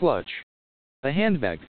clutch. A handbag.